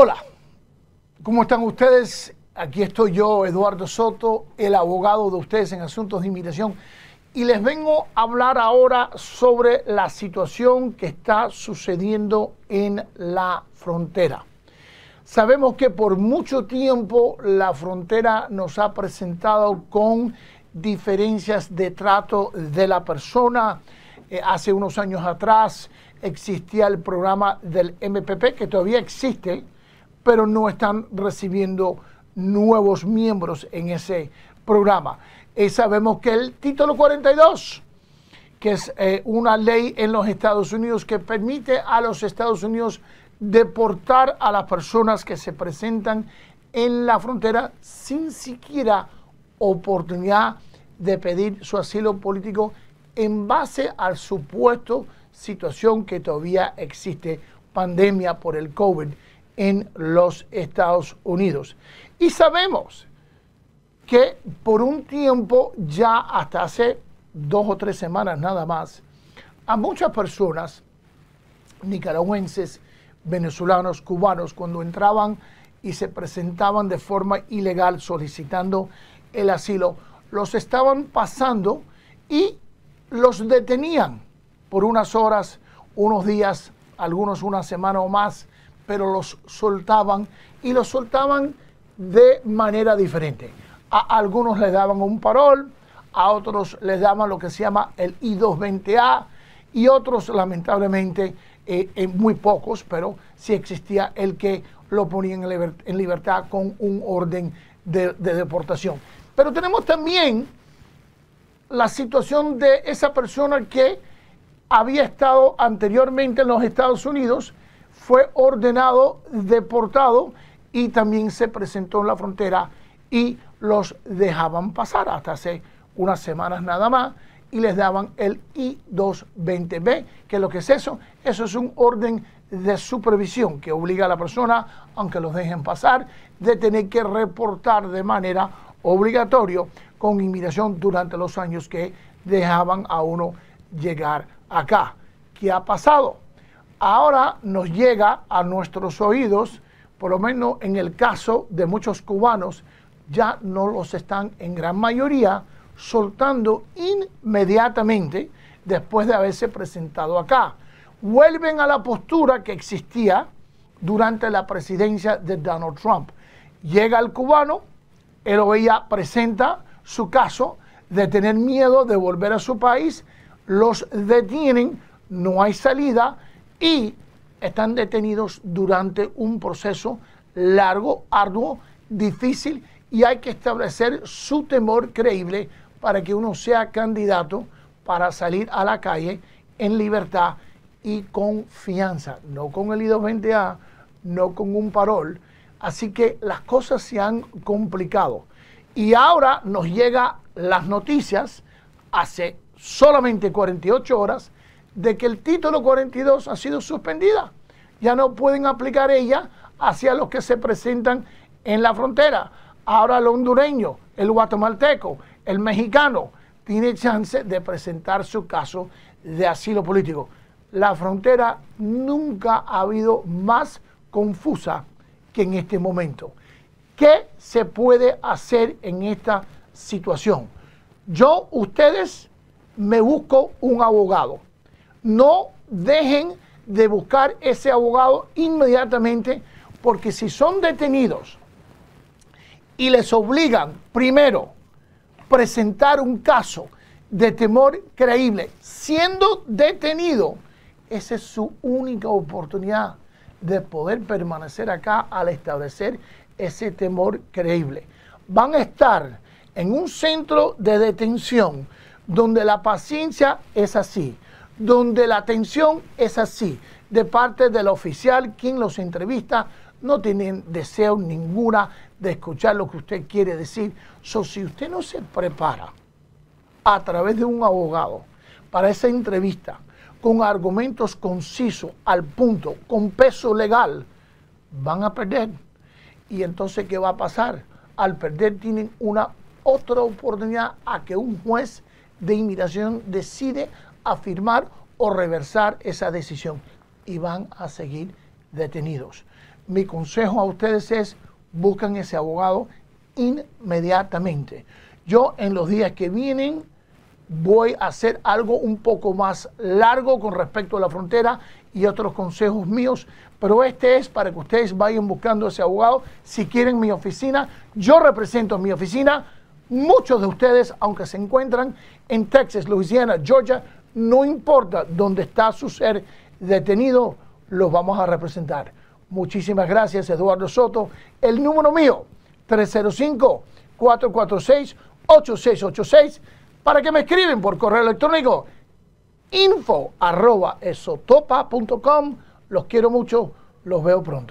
Hola, ¿cómo están ustedes? Aquí estoy yo, Eduardo Soto, el abogado de ustedes en asuntos de inmigración, y les vengo a hablar ahora sobre la situación que está sucediendo en la frontera. Sabemos que por mucho tiempo la frontera nos ha presentado con diferencias de trato de la persona. Eh, hace unos años atrás existía el programa del MPP, que todavía existe, pero no están recibiendo nuevos miembros en ese programa. Y sabemos que el título 42, que es eh, una ley en los Estados Unidos que permite a los Estados Unidos deportar a las personas que se presentan en la frontera sin siquiera oportunidad de pedir su asilo político en base al supuesto situación que todavía existe, pandemia por el COVID en los Estados Unidos. Y sabemos que por un tiempo, ya hasta hace dos o tres semanas nada más, a muchas personas, nicaragüenses, venezolanos, cubanos, cuando entraban y se presentaban de forma ilegal solicitando el asilo, los estaban pasando y los detenían por unas horas, unos días, algunos una semana o más, pero los soltaban y los soltaban de manera diferente. A algunos les daban un parol, a otros les daban lo que se llama el I-220A y otros lamentablemente, eh, muy pocos, pero sí existía el que lo ponían en, libertad con un orden de deportación. Pero tenemos también la situación de esa persona que había estado anteriormente en los Estados Unidos, fue ordenado, deportado y también se presentó en la frontera y los dejaban pasar hasta hace unas semanas nada más y les daban el I-220B, que lo que es eso, eso es un orden de supervisión que obliga a la persona, aunque los dejen pasar, de tener que reportar de manera obligatoria con inmigración durante los años que dejaban a uno llegar acá. ¿Qué ha pasado? Ahora nos llega a nuestros oídos, por lo menos en el caso de muchos cubanos, ya no los están en gran mayoría soltando inmediatamente después de haberse presentado acá. Vuelven a la postura que existía durante la presidencia de Donald Trump. Llega el cubano, él o ella presenta su caso de tener miedo de volver a su país, los detienen, no hay salida y están detenidos durante un proceso largo, arduo, difícil y hay que establecer su temor creíble para que uno sea candidato para salir a la calle en libertad y confianza, no con el I-220A, no con un parol. Así que las cosas se han complicado. Y ahora nos llega las noticias hace solamente 48 horas de que el título 42 ha sido suspendida. Ya no pueden aplicar ella hacia los que se presentan en la frontera. Ahora el hondureño, el guatemalteco, el mexicano tiene chance de presentar su caso de asilo político. La frontera nunca ha habido más confusa que en este momento. ¿Qué se puede hacer en esta situación? Yo, ustedes me busco un abogado. No dejen de buscar ese abogado inmediatamente porque si son detenidos y les obligan primero presentar un caso de temor creíble siendo detenido, esa es su única oportunidad de poder permanecer acá al establecer ese temor creíble. Van a estar en un centro de detención donde la paciencia es así, donde la atención es así, de parte del oficial quien los entrevista, no tienen deseo ninguna de escuchar lo que usted quiere decir. So, si usted no se prepara a través de un abogado para esa entrevista, con argumentos concisos, al punto, con peso legal, van a perder. Y entonces, ¿qué va a pasar? Al perder tienen una otra oportunidad a que un juez de inmigración decide afirmar o reversar esa decisión y van a seguir detenidos. mi consejo a ustedes es busquen ese abogado inmediatamente. Yo en los días que vienen voy a hacer algo un poco más largo con respecto a la frontera y otros consejos míos, pero este es para que ustedes vayan buscando ese abogado. Si quieren mi oficina, yo represento mi oficina. Muchos de ustedes, aunque se encuentran en Texas, Louisiana, Georgia, no importa dónde está su ser detenido, los vamos a representar. Muchísimas gracias, Eduardo Soto. El número mío, 305-446-8686, para que me escriben por correo electrónico info. Los quiero mucho, los veo pronto.